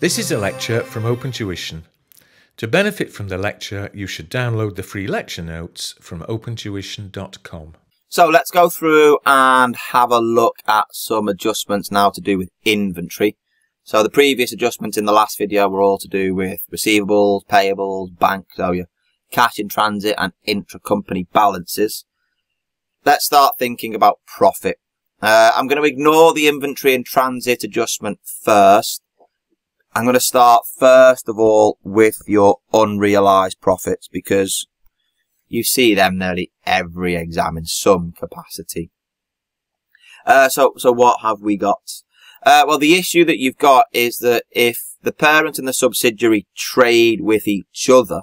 This is a lecture from Open Tuition. To benefit from the lecture, you should download the free lecture notes from opentuition.com. So let's go through and have a look at some adjustments now to do with inventory. So the previous adjustments in the last video were all to do with receivables, payables, bank, so your cash in transit and intra-company balances. Let's start thinking about profit. Uh, I'm going to ignore the inventory and transit adjustment first I'm going to start first of all with your unrealized profits because you see them nearly every exam in some capacity. Uh, so, so what have we got? Uh, well, the issue that you've got is that if the parent and the subsidiary trade with each other,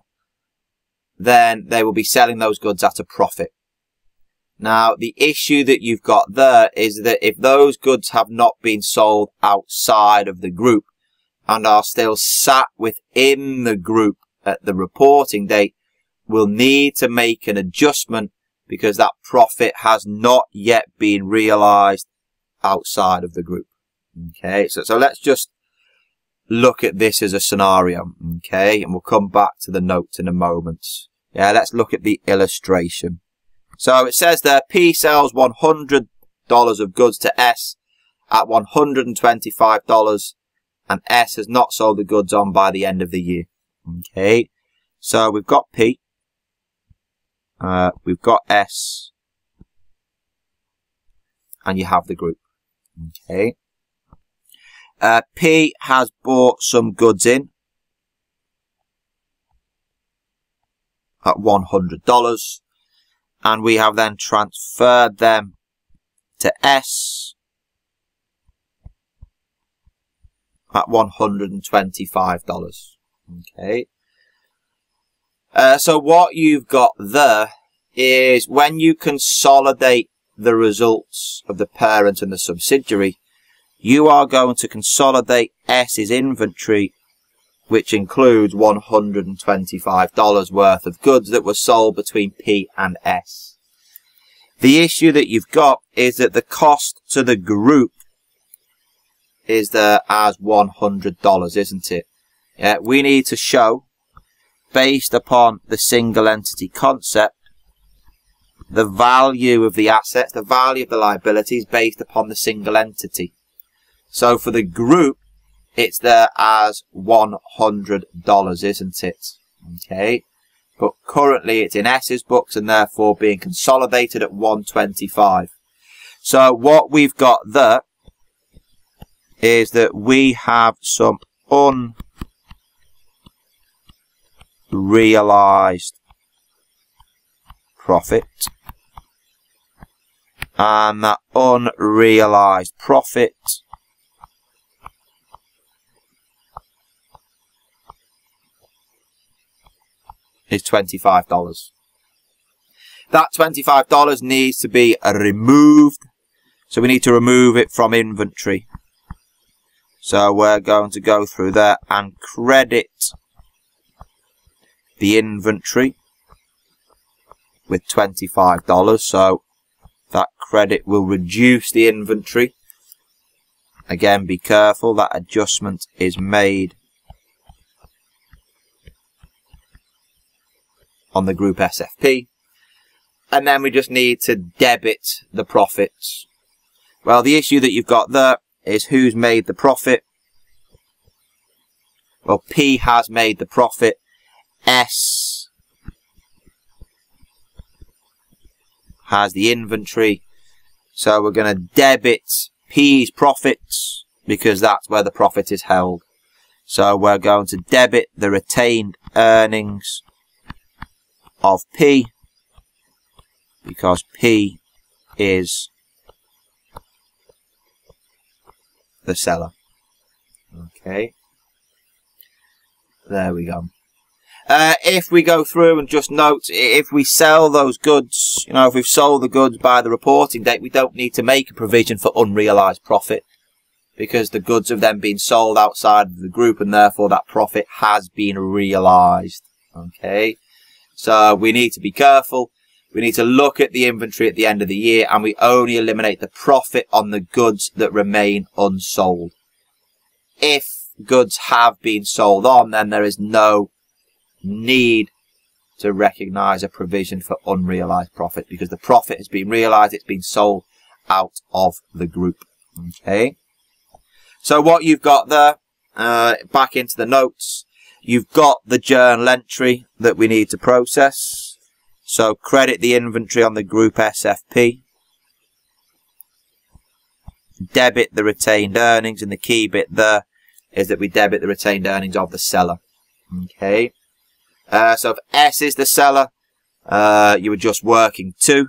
then they will be selling those goods at a profit. Now, the issue that you've got there is that if those goods have not been sold outside of the group, and are still sat within the group at the reporting date will need to make an adjustment because that profit has not yet been realized outside of the group. Okay, so, so let's just look at this as a scenario. Okay, and we'll come back to the notes in a moment. Yeah, let's look at the illustration. So it says there P sells $100 of goods to S at $125 and S has not sold the goods on by the end of the year. Okay, so we've got P, uh, we've got S, and you have the group. Okay, uh, P has bought some goods in at $100 and we have then transferred them to S at $125. Okay. Uh, so what you've got there is when you consolidate the results of the parent and the subsidiary, you are going to consolidate S's inventory, which includes $125 worth of goods that were sold between P and S. The issue that you've got is that the cost to the group is there as $100, isn't it? Yeah, we need to show, based upon the single entity concept, the value of the assets, the value of the liabilities based upon the single entity. So for the group, it's there as $100, isn't it? Okay. But currently it's in S's books and therefore being consolidated at 125. So what we've got there is that we have some unrealized profit and that unrealized profit is $25. That $25 needs to be removed. So we need to remove it from inventory. So we're going to go through there and credit the inventory with $25. So that credit will reduce the inventory. Again, be careful, that adjustment is made on the group SFP. And then we just need to debit the profits. Well, the issue that you've got there is who's made the profit. Well, P has made the profit. S has the inventory. So we're going to debit P's profits because that's where the profit is held. So we're going to debit the retained earnings of P because P is the seller. Okay. There we go. Uh, if we go through and just note, if we sell those goods, you know, if we've sold the goods by the reporting date, we don't need to make a provision for unrealized profit because the goods have then been sold outside of the group and therefore that profit has been realized. Okay. So we need to be careful. We need to look at the inventory at the end of the year and we only eliminate the profit on the goods that remain unsold. If goods have been sold on, then there is no need to recognise a provision for unrealised profit because the profit has been realised, it's been sold out of the group. Okay. So what you've got there, uh, back into the notes, you've got the journal entry that we need to process. So credit the inventory on the group SFP. Debit the retained earnings and the key bit there is that we debit the retained earnings of the seller. Okay. Uh, so if S is the seller, uh, you just working to,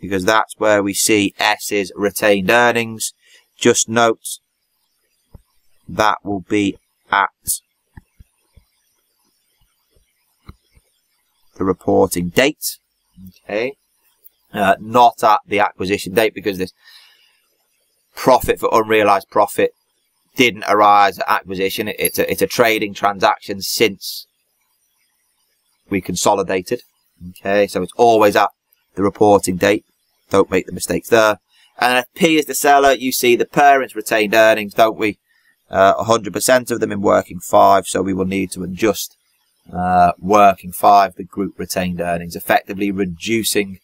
because that's where we see S's retained earnings. Just note that will be at the reporting date. Okay. Uh, not at the acquisition date because this profit for unrealized profit didn't arise at acquisition. It's a, it's a trading transaction since we consolidated. Okay, so it's always at the reporting date. Don't make the mistakes there. And if P is the seller, you see the parents retained earnings, don't we? Uh, 100% of them in working five, so we will need to adjust uh, working five, the group retained earnings, effectively reducing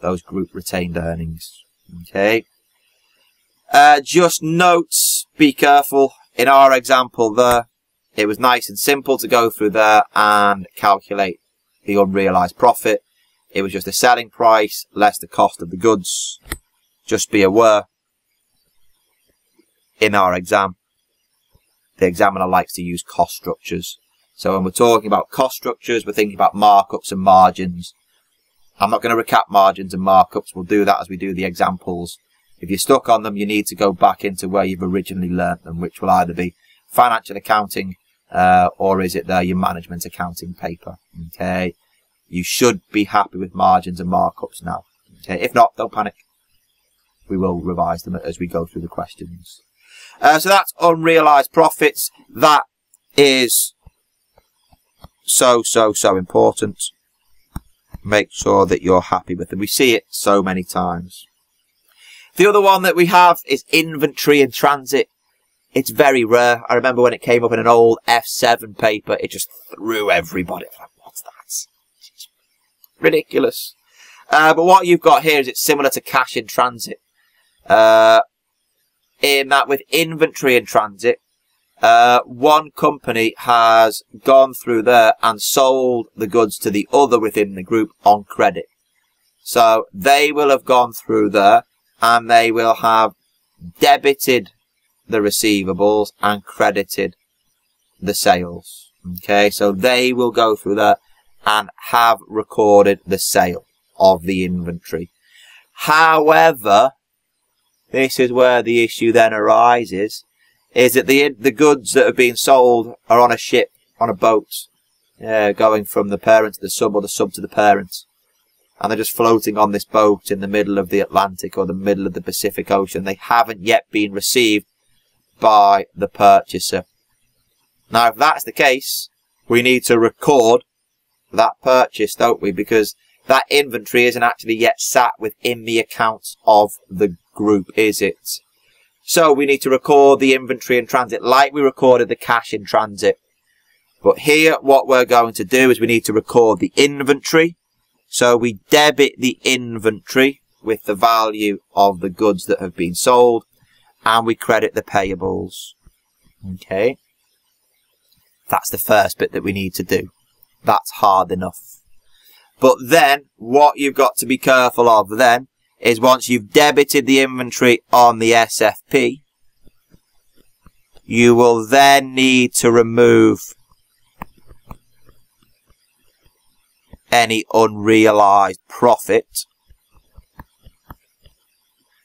those group retained earnings. Okay. Uh, just notes, be careful. In our example there, it was nice and simple to go through there and calculate the unrealized profit. It was just the selling price less the cost of the goods. Just be aware, in our exam, the examiner likes to use cost structures. So when we're talking about cost structures, we're thinking about markups and margins. I'm not going to recap margins and markups. We'll do that as we do the examples. If you're stuck on them, you need to go back into where you've originally learnt them, which will either be financial accounting uh, or is it there your management accounting paper? Okay. You should be happy with margins and markups now. Okay. If not, don't panic. We will revise them as we go through the questions. Uh, so that's unrealized profits. That is so, so, so important. Make sure that you're happy with them. We see it so many times. The other one that we have is inventory in transit. It's very rare. I remember when it came up in an old F7 paper, it just threw everybody. Like, what's that? It's ridiculous. Uh, but what you've got here is it's similar to cash in transit. Uh, in that with inventory in transit, uh, one company has gone through there and sold the goods to the other within the group on credit. So they will have gone through there and they will have debited the receivables and credited the sales. Okay, so they will go through that and have recorded the sale of the inventory. However, this is where the issue then arises, is that the the goods that have been sold are on a ship, on a boat, uh, going from the parent to the sub or the sub to the parent. And they're just floating on this boat in the middle of the Atlantic or the middle of the Pacific Ocean. They haven't yet been received by the purchaser. Now, if that's the case, we need to record that purchase, don't we? Because that inventory isn't actually yet sat within the accounts of the group, is it? So we need to record the inventory in transit like we recorded the cash in transit. But here, what we're going to do is we need to record the inventory. So we debit the inventory with the value of the goods that have been sold and we credit the payables. Okay. That's the first bit that we need to do. That's hard enough. But then, what you've got to be careful of then, is once you've debited the inventory on the SFP, you will then need to remove any unrealized profit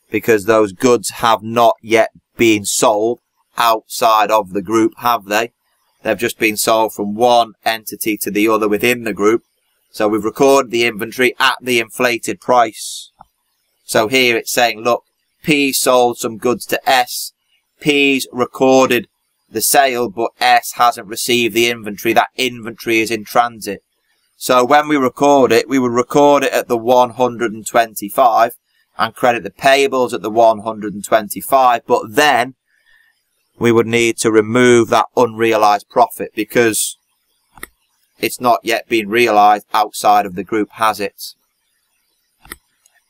because those goods have not yet been sold outside of the group, have they? They've just been sold from one entity to the other within the group. So we've recorded the inventory at the inflated price. So here it's saying, look, P sold some goods to S. P's recorded the sale, but S hasn't received the inventory. That inventory is in transit. So when we record it, we would record it at the 125 and credit the payables at the 125, but then we would need to remove that unrealized profit because it's not yet been realized outside of the group, has it?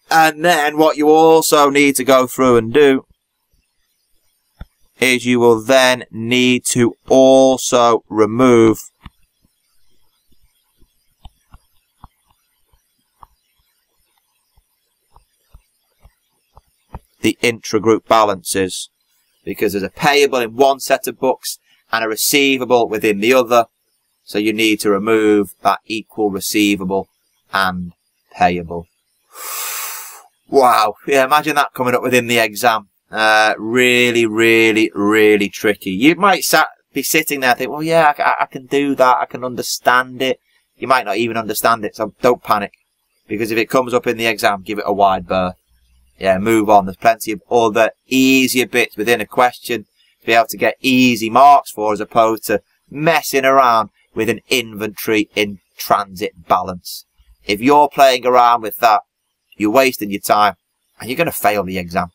And then what you also need to go through and do is you will then need to also remove the intra-group balances because there's a payable in one set of books and a receivable within the other. So you need to remove that equal receivable and payable. Wow. Yeah, imagine that coming up within the exam. Uh, really, really, really tricky. You might sat, be sitting there think, well, yeah, I, I can do that. I can understand it. You might not even understand it, so don't panic. Because if it comes up in the exam, give it a wide berth. Yeah, move on. There's plenty of other easier bits within a question to be able to get easy marks for as opposed to messing around with an inventory in transit balance. If you're playing around with that, you're wasting your time and you're going to fail the exam.